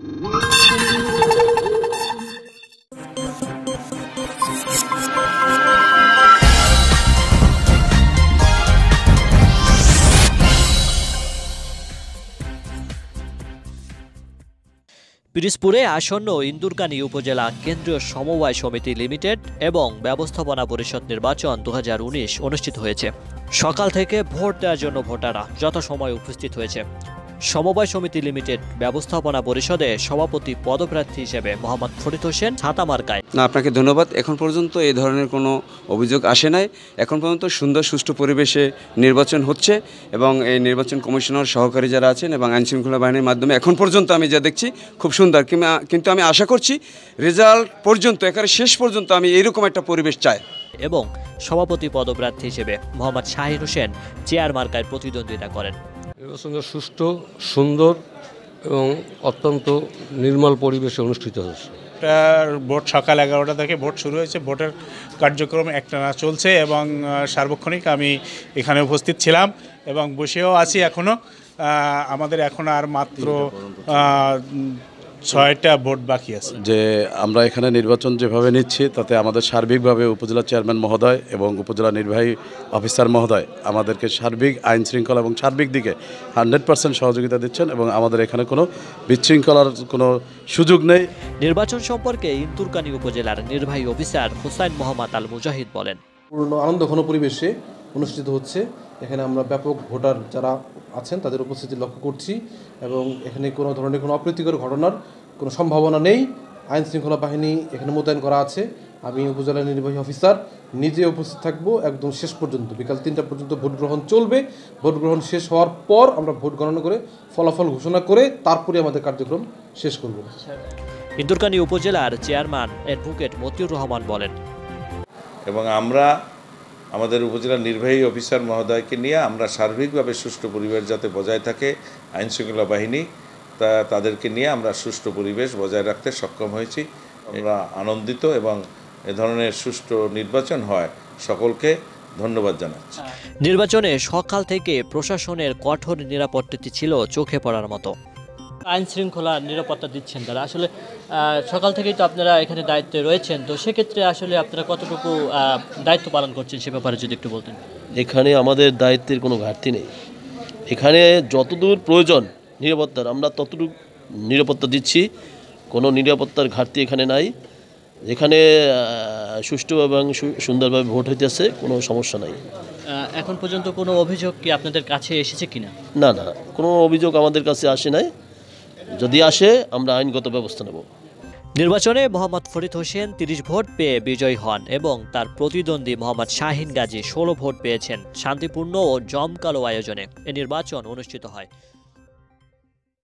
পিরিজপুরে আসন্ন ইন্দুরকানী উপজেলা কেন্দ্রীয় সমবায় সমিতি লিমিটেড এবং ব্যবস্থাপনা পরিষদ নির্বাচন দু হাজার উনিশ অনুষ্ঠিত হয়েছে। সকাল থেকে ভোট দেওয়ার জন্য ভোটাররা যথাসময়ে উপস্থিত হয়েছে। সমবায় সমিতি লিমিটেড ব্যবস্থাপনা পরিষদে সভাপতি পদপ্রার্থী হিসেবে মোহাম্মদ ফরিদ হোসেন ছাতা মার্কায়। না আপনাকে ধন্যবাদ। এখন পর্যন্ত এই ধরনের কোনো অভিযোগ আসে নাই। এখন পর্যন্ত সুন্দর সুষ্ঠু পরিবেশে নির্বাচন হচ্ছে এবং এই নির্বাচন কমিশনার সহকারী যারা আছেন এবং আইনশৃঙ্খলা বাহিনীর মাধ্যমে এখন পর্যন্ত আমি যা দেখছি খুব সুন্দর। কিন্তু আমি আশা করছি রেজাল্ট পর্যন্ত একেবারে শেষ পর্যন্ত আমি এরকম একটা পরিবেশ চাই। এবং সভাপতি পদপ্রার্থী হিসেবে মোহাম্মদ শাহিন হোসেন চেয়ার মার্কায় প্রতিদ্বন্দ্বিতা করেন। নির্বাচনটা সুষ্ঠু, সুন্দর এবং অত্যন্ত নির্মল পরিবেশে অনুষ্ঠিত হচ্ছে। ভোট সকাল এগারোটা থেকে ভোট শুরু হয়েছে। ভোটের কার্যক্রম একটানা চলছে এবং সার্বক্ষণিক আমি এখানে উপস্থিত ছিলাম এবং বসেও আছি এখনও আমাদের এখন আর মাত্র ছয়টা ভোট বাকি আছে। যে আমরা এখানে নির্বাচন যেভাবে নিচ্ছি তাতে আমাদের সার্বিকভাবে উপজেলা চেয়ারম্যান মহোদয় এবং উপজেলা নির্বাহী অফিসার মহোদয় আমাদেরকে সার্বিক আইন শৃঙ্খলা এবং সার্বিক দিকে হান্ড্রেড পার্সেন্ট সহযোগিতা দিচ্ছেন এবং আমাদের এখানে কোনো বিশৃঙ্খলার কোনো সুযোগ নেই। নির্বাচন সম্পর্কে ইন্দুরকানী উপজেলার নির্বাহী অফিসার হুসাইন মোহাম্মদ আল মুজাহিদ বলেন। পূর্ণ আনন্দ ঘন পরিবেশে অনুষ্ঠিত হচ্ছে। এখানে আমরা ব্যাপক ভোটার যারা আছেন তাদের উপস্থিতি লক্ষ্য করছি এবং এখানে কোনো ধরনের কোনো অপ্রীতিকর ঘটনার কোনো সম্ভাবনা নেই। আইন শৃঙ্খলা বাহিনী এখানে মোতায়েন করা আছে। আমি উপজেলা নির্বাহী অফিসার নিজে উপস্থিত থাকব। একদম শেষ পর্যন্ত বিকাল তিনটা পর্যন্ত ভোট গ্রহণ চলবে। ভোট গ্রহণ শেষ হওয়ার পর আমরা ভোট গণনা করে ফলাফল ঘোষণা করে তারপরে আমাদের কার্যক্রম শেষ করব। ইন্দুরকানী উপজেলার চেয়ারম্যান অ্যাডভোকেট মতিউর রহমান বলেন। এবং আমরা আমাদের উপজেলার নির্বাহী অফিসার মহোদয়কে নিয়ে আমরা সার্বিকভাবে সুষ্ঠু পরিবেশ যাতে বজায় থাকে, আইনশৃঙ্খলা বাহিনী তা, তাদেরকে নিয়ে আমরা সুষ্ঠু পরিবেশ বজায় রাখতে সক্ষম হয়েছি। আমরা আনন্দিত এবং এ ধরনের সুষ্ঠু নির্বাচন হয় সকলকে ধন্যবাদ জানাচ্ছি। নির্বাচনে সকাল থেকে প্রশাসনের কঠোর নিরাপত্তাটি ছিল চোখে পড়ার মতো। আইন শৃঙ্খলা নিরাপত্তা দিচ্ছেন তারা। আসলে সকাল থেকেই তো আপনারা এখানে দায়িত্বে রয়েছেন। তো সেক্ষেত্রে আসলে আপনারা কতটুকু দায়িত্ব পালন করছেন সে ব্যাপারে যদি একটু বলতেন। এখানে আমাদের দায়িত্বের কোনো ঘাটতি নেই। এখানে যতদূর প্রয়োজন নিরাপত্তার আমরা ততটুকু নিরাপত্তা দিচ্ছি। কোনো নিরাপত্তার ঘাটতি এখানে নাই। এখানে সুষ্ঠু এবং সুন্দরভাবে ভোট হইতেছে কোনো সমস্যা নাই। এখন পর্যন্ত কোনো অভিযোগ কি আপনাদের কাছে এসেছে কিনা? না না কোনো অভিযোগ আমাদের কাছে আসে নাই। যদি আসে, আমরা আইনগত ব্যবস্থা নেব। নির্বাচনে মোহাম্মদ ফরিদ হোসেন তিরিশ ভোট পেয়ে বিজয়ী হন এবং তার প্রতিদ্বন্দ্বী মোহাম্মদ শাহিন গাজী ষোলো ভোট পেয়েছেন শান্তিপূর্ণ ও জমকালো আয়োজনে। এ নির্বাচন অনুষ্ঠিত হয়।